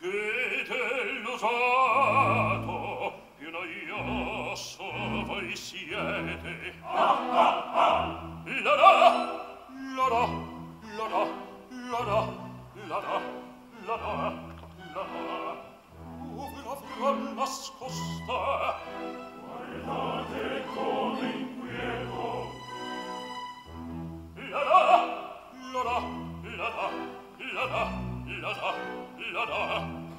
che dell'usato più noioso voi siete ah!